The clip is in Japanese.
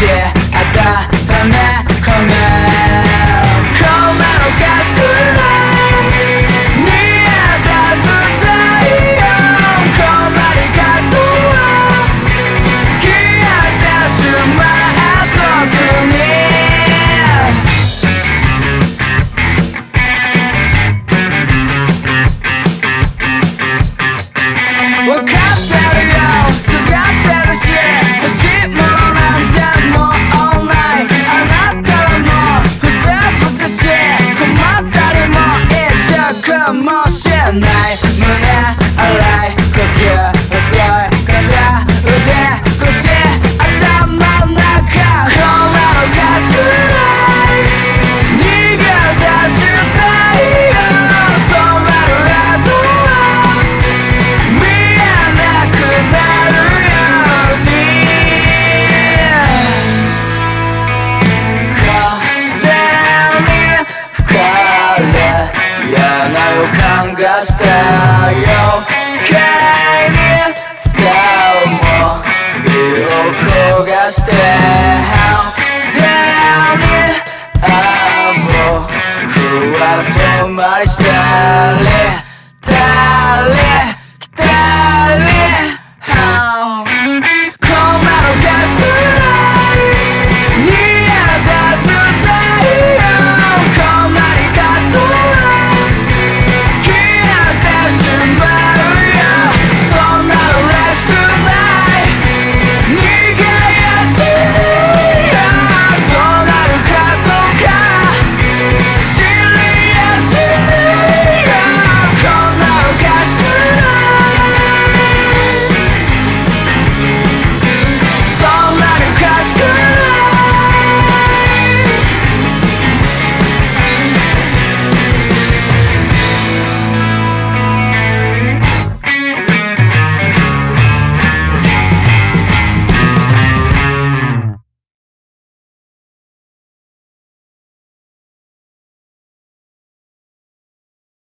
Yeah, I die, I'm at home Come out, guys もしれない胸洗い呼吸 した余計に使うも身を焦がして How dare me ああ僕は止まりした